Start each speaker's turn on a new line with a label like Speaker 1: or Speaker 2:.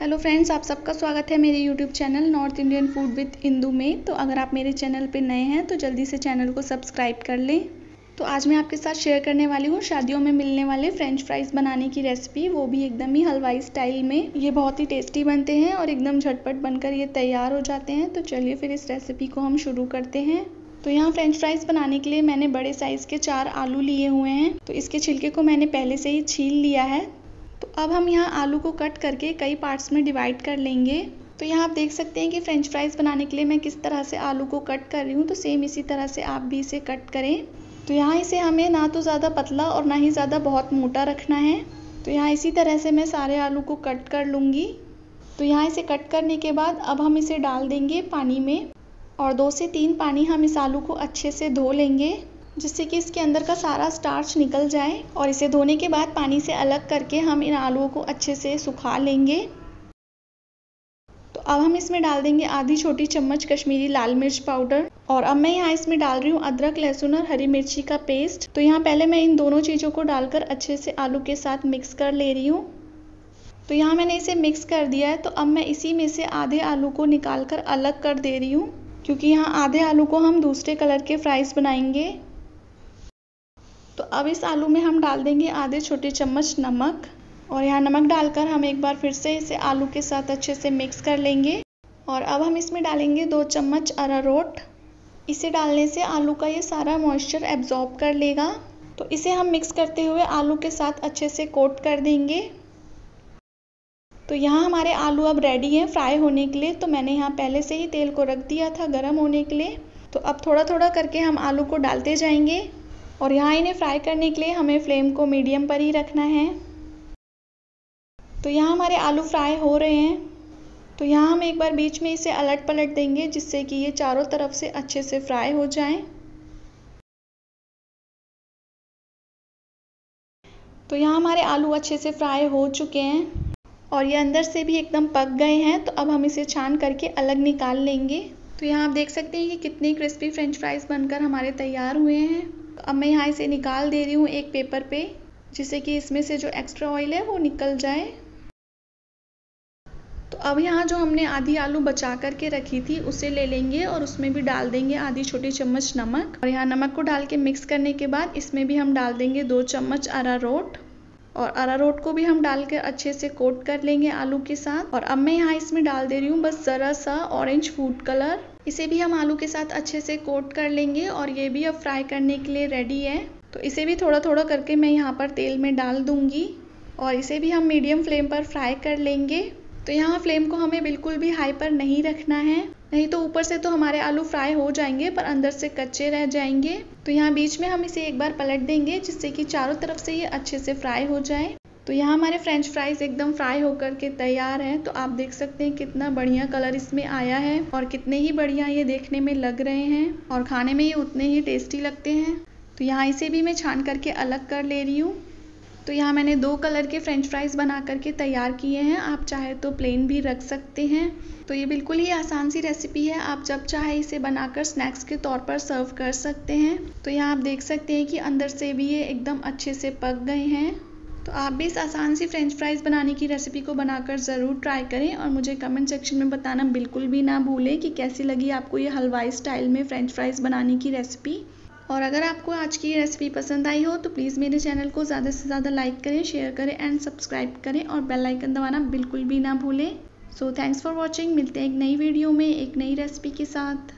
Speaker 1: Hello friends आप सबका स्वागत है मेरे YouTube channel north Indian food with Indu में। तो अगर आप मेरे चैनल पे नए हैं तो जल्दी से चैनल को सब्सक्राइब कर लें। तो आज मैं आपके साथ शेयर करने वाली हूँ शादियों में मिलने वाले फ्रेंच फ्राइज़ बनाने की रेसिपी वो भी एकदम ही हलवाई स्टाइल में। ये बहुत ही टेस्टी बनते हैं और एकदम झटपट बनकर ये तैयार हो जाते हैं। तो चलिए फिर इस रेसिपी को हम शुरू करते हैं। तो यहाँ फ्रेंच फ्राइज़ बनाने के लिए मैंने बड़े साइज़ के चार आलू लिए हुए हैं। तो इसके छिलके को मैंने पहले से ही छील लिया है। तो अब हम यहाँ आलू को कट करके कई पार्ट्स में डिवाइड कर लेंगे। तो यहाँ आप देख सकते हैं कि फ्रेंच फ्राइज़ बनाने के लिए मैं किस तरह से आलू को कट कर रही हूँ तो सेम इसी तरह से आप भी इसे कट करें। तो यहाँ इसे हमें ना तो ज़्यादा पतला और ना ही ज़्यादा बहुत मोटा रखना है। तो यहाँ इसी तरह से मैं सारे आलू को कट कर लूँगी। तो यहाँ इसे कट करने के बाद अब हम इसे डाल देंगे पानी में और दो से तीन पानी हम इस आलू को अच्छे से धो लेंगे। जिससे कि इसके अंदर का सारा स्टार्च निकल जाए और इसे धोने के बाद पानी से अलग करके हम इन आलूओं को अच्छे से सुखा लेंगे। तो अब हम इसमें डाल देंगे आधी छोटी चम्मच कश्मीरी लाल मिर्च पाउडर और अब मैं यहाँ इसमें डाल रही हूँ अदरक, लहसुन और हरी मिर्ची का पेस्ट। तो यहाँ पहले मैं इन दोनों चीज़ों को डालकर अच्छे से आलू के साथ मिक्स कर ले रही हूँ। तो यहाँ मैंने इसे मिक्स कर दिया है। तो अब मैं इसी में से आधे आलू को निकाल कर अलग कर दे रही हूँ, क्योंकि यहाँ आधे आलू को हम दूसरे कलर के फ्राइज़ बनाएँगे। अब इस आलू में हम डाल देंगे आधे छोटे चम्मच नमक और यहाँ नमक डालकर हम एक बार फिर से इसे आलू के साथ अच्छे से मिक्स कर लेंगे और अब हम इसमें डालेंगे दो चम्मच अरारोट। इसे डालने से आलू का ये सारा मॉइस्चर एब्जॉर्ब कर लेगा। तो इसे हम मिक्स करते हुए आलू के साथ अच्छे से कोट कर देंगे। तो यहाँ हमारे आलू अब रेडी हैं फ्राई होने के लिए। तो मैंने यहाँ पहले से ही तेल को रख दिया था गर्म होने के लिए। तो अब थोड़ा थोड़ा करके हम आलू को डालते जाएँगे। और यहाँ इन्हें फ्राई करने के लिए हमें फ्लेम को मीडियम पर ही रखना है। तो यहाँ हमारे आलू फ्राई हो रहे हैं। तो यहाँ हम एक बार बीच में इसे अलट पलट देंगे जिससे कि ये चारों तरफ़ से अच्छे से फ्राई हो जाएँ। तो यहाँ हमारे आलू अच्छे से फ्राई हो चुके हैं और ये अंदर से भी एकदम पक गए हैं। तो अब हम इसे छान करके अलग निकाल लेंगे। तो यहाँ आप देख सकते हैं कि कितने क्रिस्पी फ्रेंच फ्राइज़ बनकर हमारे तैयार हुए हैं। अब मैं यहाँ इसे निकाल दे रही हूँ एक पेपर पे, जिससे कि इसमें से जो एक्स्ट्रा ऑयल है वो निकल जाए। तो अब यहाँ जो हमने आधी आलू बचा करके रखी थी, उसे ले लेंगे और उसमें भी डाल देंगे आधी छोटी चम्मच नमक। और यहाँ नमक को डाल के मिक्स करने के बाद इसमें भी हम डाल देंगे दो चम्मच अरारोट। और अरारोट को भी हम डाल कर अच्छे से कोट कर लेंगे आलू के साथ। और अब मैं यहाँ इसमें डाल दे रही हूँ बस ज़रा सा ऑरेंज फ़ूड कलर इसे भी हम आलू के साथ अच्छे से कोट कर लेंगे और ये भी अब फ्राई करने के लिए रेडी है। तो इसे भी थोड़ा थोड़ा करके मैं यहाँ पर तेल में डाल दूँगी। और इसे भी हम मीडियम फ्लेम पर फ्राई कर लेंगे। तो यहाँ फ्लेम को हमें बिल्कुल भी हाई पर नहीं रखना है। नहीं तो ऊपर से तो हमारे आलू फ्राई हो जाएँगे, पर अंदर से कच्चे रह जाएँगे। तो यहाँ बीच में हम इसे एक बार पलट देंगे, जिससे कि चारों तरफ़ से ये अच्छे से फ्राई हो जाए। तो यहाँ हमारे फ्रेंच फ्राइज़ एकदम फ्राई होकर के तैयार हैं। तो आप देख सकते हैं कितना बढ़िया कलर इसमें आया है और कितने ही बढ़िया ये देखने में लग रहे हैं और खाने में ये उतने ही टेस्टी लगते हैं। तो यहाँ इसे भी मैं छान करके अलग कर ले रही हूँ। तो यहाँ मैंने दो कलर के फ्रेंच फ्राइज़ बना करके तैयार किए हैं। आप चाहे तो प्लेन भी रख सकते हैं। तो ये बिल्कुल ही आसान सी रेसिपी है। आप जब चाहे इसे बनाकर स्नैक्स के तौर पर सर्व कर सकते हैं। तो यहाँ आप देख सकते हैं कि अंदर से भी ये एकदम अच्छे से पक गए हैं। तो आप भी इस आसान सी फ्रेंच फ्राइज़ बनाने की रेसिपी को बनाकर ज़रूर ट्राई करें और मुझे कमेंट सेक्शन में बताना बिल्कुल भी ना भूलें कि कैसी लगी आपको ये हलवाई स्टाइल में फ्रेंच फ्राइज़ बनाने की रेसिपी। और अगर आपको आज की रेसिपी पसंद आई हो तो प्लीज़ मेरे चैनल को ज़्यादा से ज़्यादा लाइक करें शेयर करें एंड सब्सक्राइब करें और बेल आइकन दबाना बिल्कुल भी ना भूलें। सो थैंक्स फॉर वॉचिंग मिलते हैं एक नई वीडियो में एक नई रेसिपी के साथ।